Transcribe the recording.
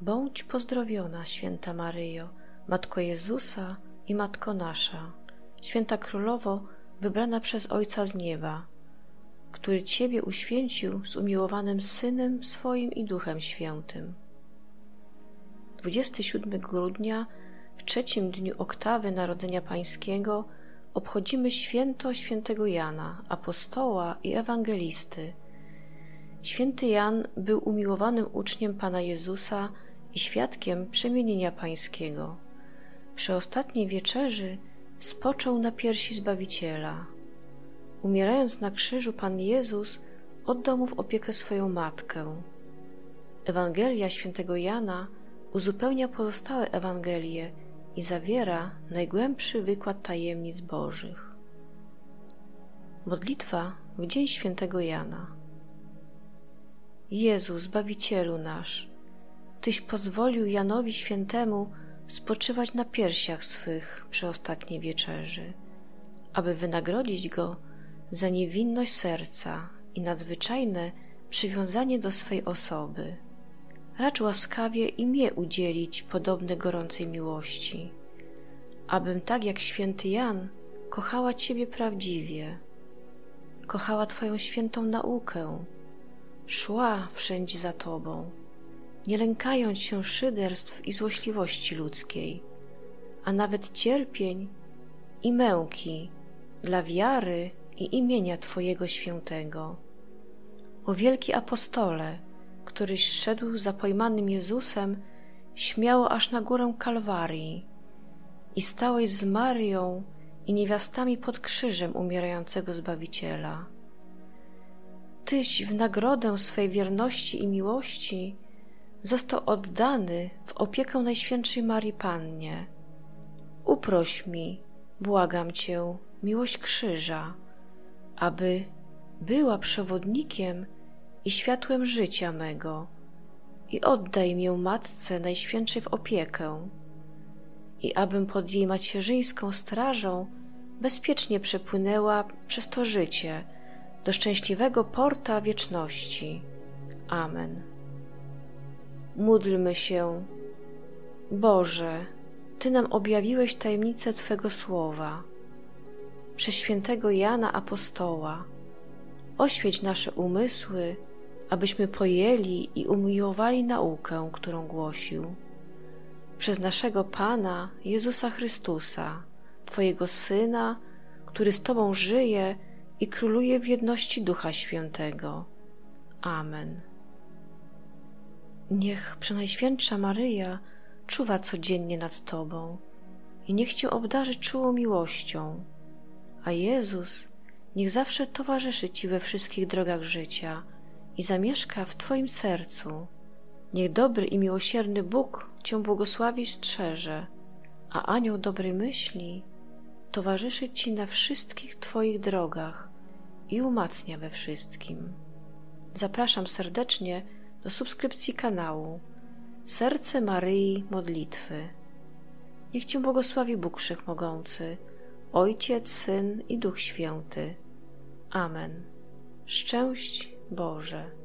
Bądź pozdrowiona, święta Maryjo, Matko Jezusa i Matko nasza, święta Królowo, wybrana przez Ojca z nieba, który Ciebie uświęcił z umiłowanym Synem swoim i Duchem Świętym. 27 grudnia, w trzecim dniu oktawy Narodzenia Pańskiego, obchodzimy święto świętego Jana, apostoła i ewangelisty. Święty Jan był umiłowanym uczniem Pana Jezusa i świadkiem przemienienia Pańskiego. Przy ostatniej wieczerzy spoczął na piersi Zbawiciela. Umierając na krzyżu, Pan Jezus oddał mu w opiekę swoją matkę. Ewangelia świętego Jana uzupełnia pozostałe Ewangelie i zawiera najgłębszy wykład tajemnic Bożych. Modlitwa w Dzień Świętego Jana. Jezu, Zbawicielu nasz, Tyś pozwolił Janowi Świętemu spoczywać na piersiach swych przy ostatniej wieczerzy, aby wynagrodzić go za niewinność serca i nadzwyczajne przywiązanie do swej osoby. Racz łaskawie i mnie udzielić podobne gorącej miłości, abym tak jak święty Jan kochała Ciebie prawdziwie, kochała Twoją świętą naukę, szła wszędzie za Tobą, nie lękając się szyderstw i złośliwości ludzkiej, a nawet cierpień i męki dla wiary i imienia Twojego świętego. O wielki apostole, któryś szedł za pojmanym Jezusem śmiało aż na górę Kalwarii i stałeś z Marią i niewiastami pod krzyżem umierającego Zbawiciela. Tyś w nagrodę swej wierności i miłości został oddany w opiekę Najświętszej Marii Pannie. Uproś mi, błagam Cię, miłość krzyża, aby była przewodnikiem i światłem życia mego i oddaj mię Matce Najświętszej w opiekę i abym pod jej macierzyńską strażą bezpiecznie przepłynęła przez to życie do szczęśliwego porta wieczności. Amen. Módlmy się. Boże, Ty nam objawiłeś tajemnicę Twego słowa. Przez świętego Jana Apostoła oświeć nasze umysły, abyśmy pojęli i umiłowali naukę, którą głosił. Przez naszego Pana Jezusa Chrystusa, Twojego Syna, który z Tobą żyje i króluje w jedności Ducha Świętego. Amen. Niech Przenajświętsza Maryja czuwa codziennie nad Tobą i niech Cię obdarzy czułą miłością, a Jezus niech zawsze towarzyszy Ci we wszystkich drogach życia i zamieszka w Twoim sercu. Niech dobry i miłosierny Bóg Cię błogosławi i strzeże, a anioł dobrej myśli towarzyszy Ci na wszystkich Twoich drogach i umacnia we wszystkim. Zapraszam serdecznie do subskrypcji kanału Serce Maryi Modlitwy. Niech Cię błogosławi Bóg Wszechmogący, Ojciec, Syn i Duch Święty. Amen. Szczęść Boże.